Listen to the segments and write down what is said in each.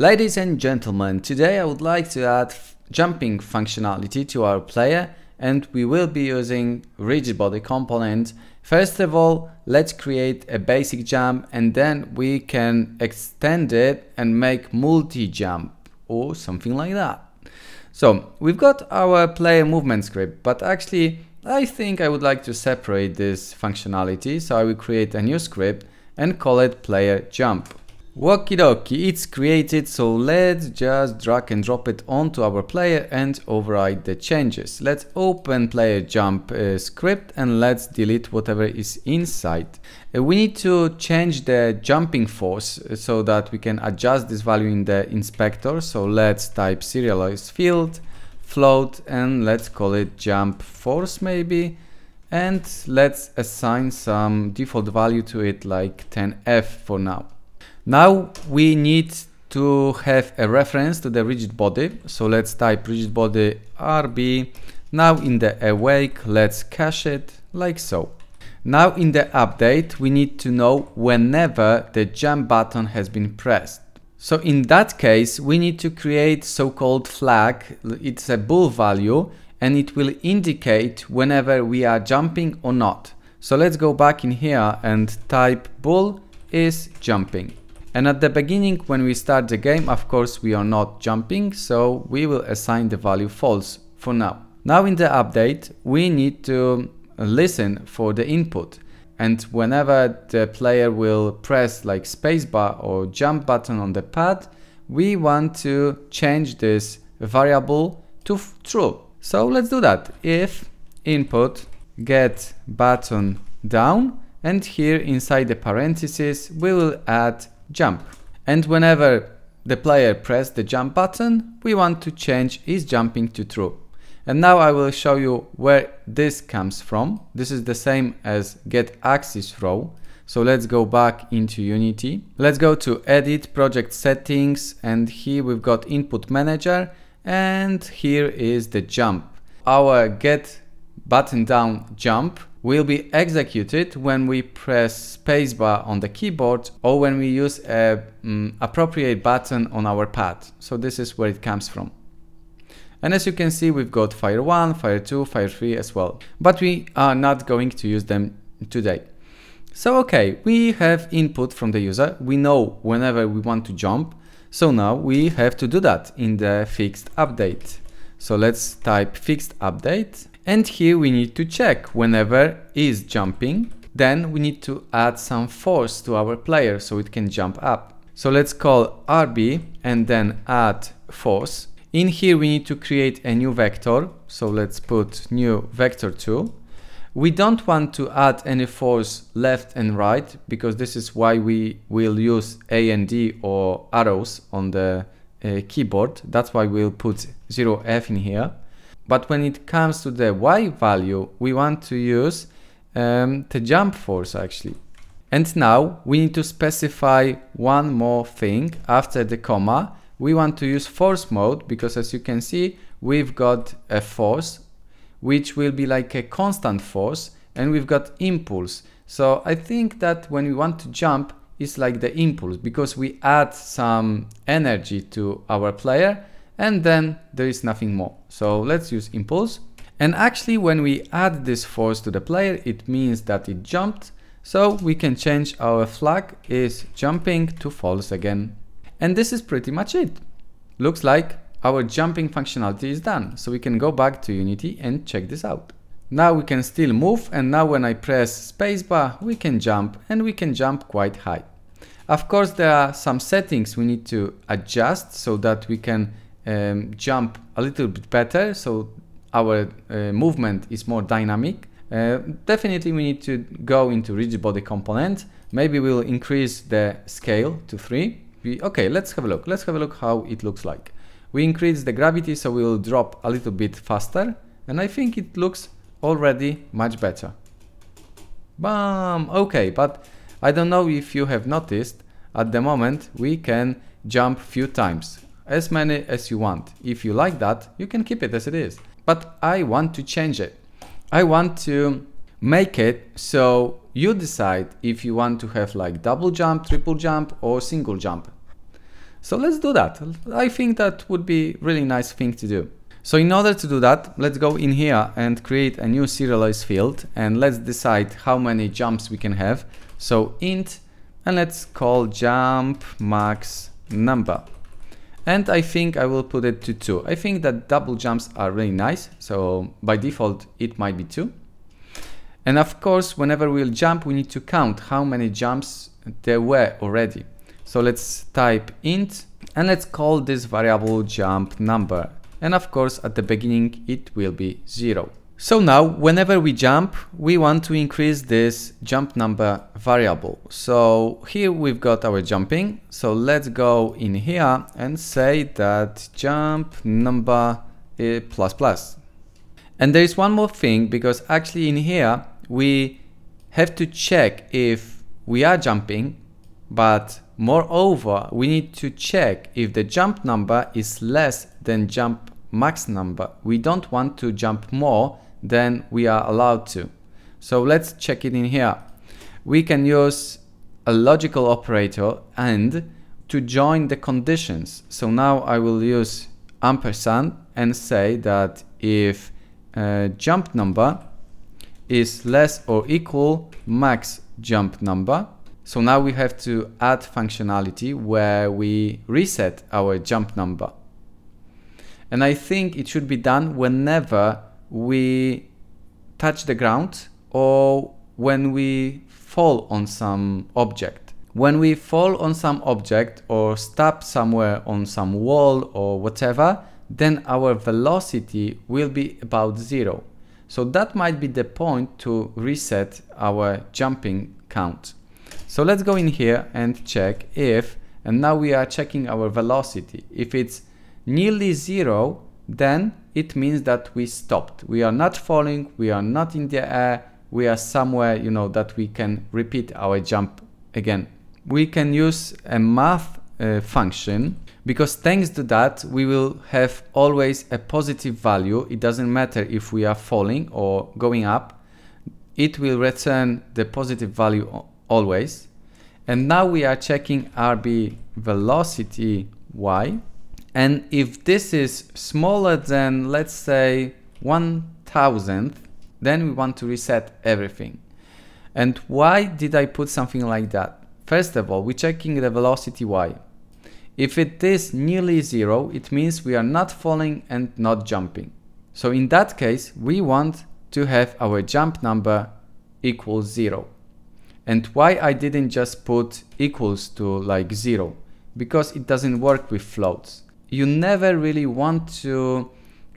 Ladies and gentlemen, today I would like to add jumping functionality to our player and we will be using rigid body component. First of all, let's create a basic jump and then we can extend it and make multi-jump or something like that. So we've got our player movement script, but actually I think I would like to separate this functionality. So I will create a new script and call it player jump. Okie dokie, it's created, so let's just drag and drop it onto our player and override the changes. Let's open player jump uh, script and let's delete whatever is inside. Uh, we need to change the jumping force uh, so that we can adjust this value in the inspector. So let's type serialized field, float, and let's call it jump force maybe. And let's assign some default value to it like 10F for now. Now we need to have a reference to the rigid body. So let's type rigid body RB. Now in the awake, let's cache it like so. Now in the update, we need to know whenever the jump button has been pressed. So in that case, we need to create so-called flag. It's a bool value and it will indicate whenever we are jumping or not. So let's go back in here and type bool is jumping. And at the beginning, when we start the game, of course, we are not jumping, so we will assign the value false for now. Now in the update, we need to listen for the input. And whenever the player will press like spacebar or jump button on the pad, we want to change this variable to true. So let's do that. If input get button down and here inside the parentheses we will add jump. And whenever the player press the jump button, we want to change is jumping to true. And now I will show you where this comes from. This is the same as get axis raw. So let's go back into Unity. Let's go to edit project settings and here we've got input manager and here is the jump. Our get button down jump will be executed when we press spacebar on the keyboard or when we use a um, appropriate button on our pad. So this is where it comes from. And as you can see, we've got Fire 1, Fire 2, Fire 3 as well. But we are not going to use them today. So okay, we have input from the user. We know whenever we want to jump. So now we have to do that in the fixed update. So let's type fixed update and here we need to check whenever is jumping. Then we need to add some force to our player so it can jump up. So let's call RB and then add force. In here we need to create a new vector. So let's put new vector 2. We don't want to add any force left and right because this is why we will use A and D or arrows on the uh, keyboard. That's why we'll put 0F in here. But when it comes to the y value, we want to use um, the jump force actually. And now we need to specify one more thing after the comma. We want to use force mode because as you can see, we've got a force which will be like a constant force and we've got impulse. So I think that when we want to jump, it's like the impulse because we add some energy to our player and then there is nothing more. So let's use impulse. And actually when we add this force to the player, it means that it jumped. So we can change our flag is jumping to false again. And this is pretty much it. Looks like our jumping functionality is done. So we can go back to Unity and check this out. Now we can still move and now when I press spacebar we can jump and we can jump quite high. Of course there are some settings we need to adjust so that we can um, jump a little bit better so our uh, movement is more dynamic. Uh, definitely we need to go into rigid body component. Maybe we'll increase the scale to 3. We, okay, let's have a look. Let's have a look how it looks like. We increase the gravity so we'll drop a little bit faster and I think it looks already much better. Bam! Okay, but I don't know if you have noticed, at the moment we can jump few times as many as you want. If you like that, you can keep it as it is. But I want to change it. I want to make it so you decide if you want to have like double jump, triple jump or single jump. So let's do that. I think that would be really nice thing to do. So in order to do that, let's go in here and create a new serialize field and let's decide how many jumps we can have. So int and let's call jump max number. And I think I will put it to two. I think that double jumps are really nice. So by default, it might be two. And of course, whenever we'll jump, we need to count how many jumps there were already. So let's type int and let's call this variable jump number. And of course, at the beginning, it will be zero. So now, whenever we jump, we want to increase this jump number variable. So here we've got our jumping. So let's go in here and say that jump number plus plus. And there is one more thing because actually in here, we have to check if we are jumping, but moreover, we need to check if the jump number is less than jump max number. We don't want to jump more than we are allowed to. So let's check it in here. We can use a logical operator and to join the conditions. So now I will use ampersand and say that if jump number is less or equal max jump number. So now we have to add functionality where we reset our jump number. And I think it should be done whenever we touch the ground or when we fall on some object. When we fall on some object or stop somewhere on some wall or whatever, then our velocity will be about zero. So that might be the point to reset our jumping count. So let's go in here and check if, and now we are checking our velocity. If it's nearly zero, then it means that we stopped. We are not falling, we are not in the air, we are somewhere, you know, that we can repeat our jump again. We can use a math uh, function because thanks to that we will have always a positive value. It doesn't matter if we are falling or going up, it will return the positive value always. And now we are checking RB velocity y and if this is smaller than, let's say, one thousandth, then we want to reset everything. And why did I put something like that? First of all, we're checking the velocity y. If it is nearly zero, it means we are not falling and not jumping. So in that case, we want to have our jump number equals zero. And why I didn't just put equals to like zero? Because it doesn't work with floats you never really want to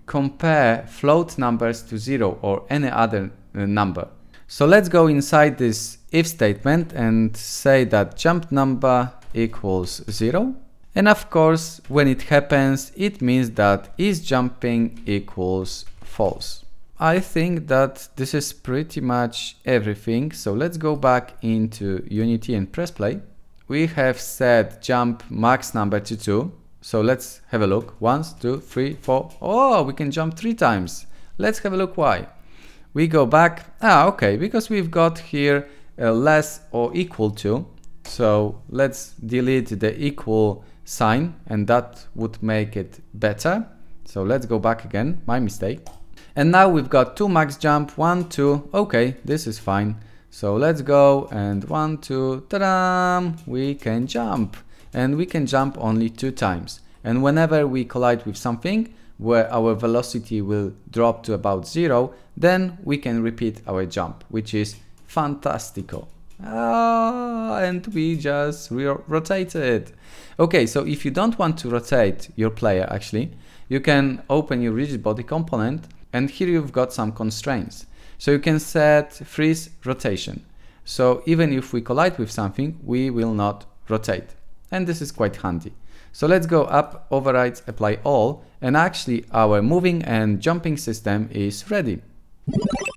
compare float numbers to zero or any other uh, number. So let's go inside this if statement and say that jump number equals zero. And of course, when it happens, it means that is jumping equals false. I think that this is pretty much everything. So let's go back into Unity and press play. We have set jump max number to two. So let's have a look. One, two, three, four. Oh, we can jump three times. Let's have a look why. We go back. Ah, okay, because we've got here a less or equal to. So let's delete the equal sign and that would make it better. So let's go back again, my mistake. And now we've got two max jump, one, two, okay, this is fine. So let's go and one, two, ta-da, we can jump and we can jump only two times. And whenever we collide with something where our velocity will drop to about zero, then we can repeat our jump, which is fantastico. Ah, and we just rotated. Okay, so if you don't want to rotate your player actually, you can open your rigid body component and here you've got some constraints. So you can set freeze rotation. So even if we collide with something, we will not rotate and this is quite handy. So let's go up, overrides, apply all, and actually our moving and jumping system is ready.